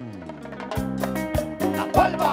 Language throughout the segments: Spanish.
La palma,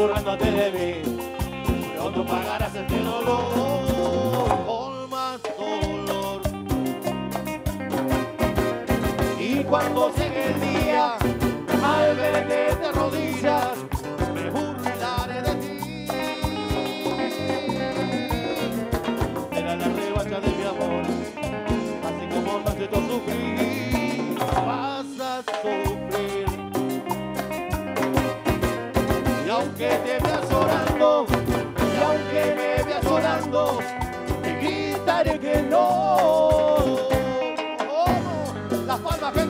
burlándote de mí, pronto pagarás este dolor con más dolor. Y cuando llegue el día, al verte de rodillas, Y aunque te veas llorando, y aunque me veas llorando, te gritaré que no. ¿Cómo? Las palmas, gente,